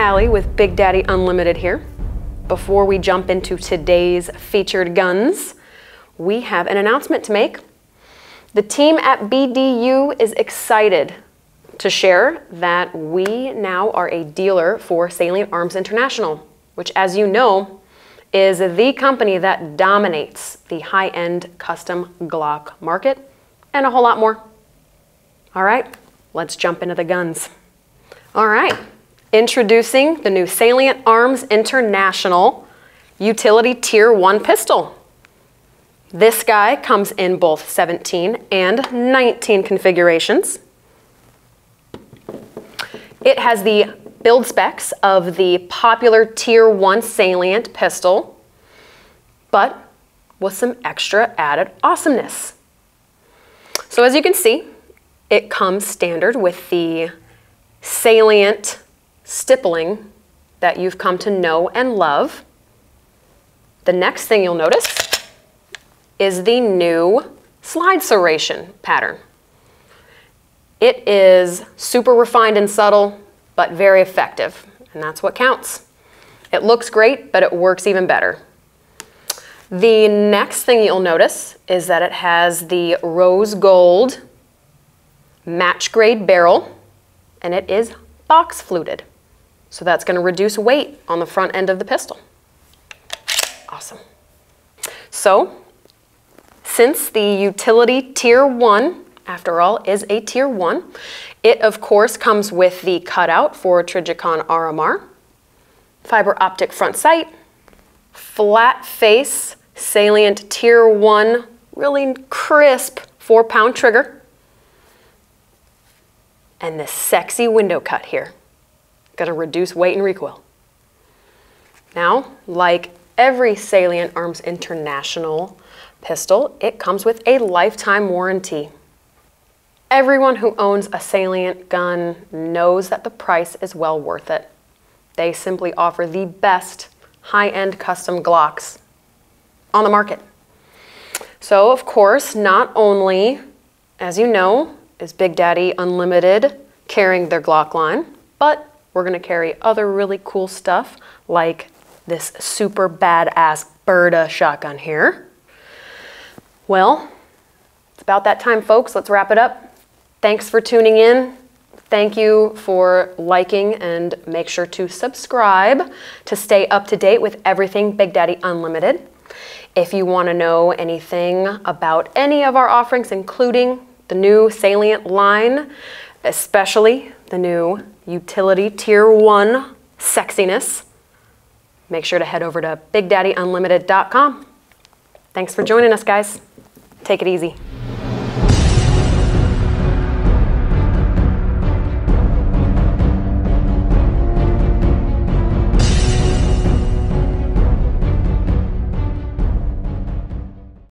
Allie with Big Daddy Unlimited here. Before we jump into today's featured guns, we have an announcement to make. The team at BDU is excited to share that we now are a dealer for Salient Arms International, which, as you know, is the company that dominates the high end custom Glock market and a whole lot more. All right, let's jump into the guns. All right, introducing the new Salient Arms International Utility Tier 1 pistol. This guy comes in both 17 and 19 configurations. It has the build specs of the popular Tier 1 Salient pistol, but with some extra added awesomeness. So as you can see, it comes standard with the Salient stippling that you've come to know and love. The next thing you'll notice is the new slide serration pattern. It is super refined and subtle, but very effective, and that's what counts. It looks great, but it works even better. The next thing you'll notice is that it has the rose gold match grade barrel, and it is box fluted. So that's gonna reduce weight on the front end of the pistol. Awesome. So since the utility tier one, after all, is a tier one, it of course comes with the cutout for Trijicon RMR, fiber optic front sight, flat face, salient tier one, really crisp four pound trigger, and this sexy window cut here. Gonna reduce weight and recoil. Now, like every Salient Arms International pistol, it comes with a lifetime warranty. Everyone who owns a Salient gun knows that the price is well worth it. They simply offer the best high-end custom Glocks on the market. So of course, not only, as you know, is Big Daddy Unlimited carrying their Glock line, but we're gonna carry other really cool stuff like this super badass Beretta shotgun here. Well, it's about that time, folks. Let's wrap it up. Thanks for tuning in. Thank you for liking and make sure to subscribe to stay up to date with everything Big Daddy Unlimited. If you want to know anything about any of our offerings, including the new Salient line, especially the new Utility Tier 1 Sexiness, make sure to head over to BigDaddyUnlimited.com. Thanks for joining us, guys. Take it easy.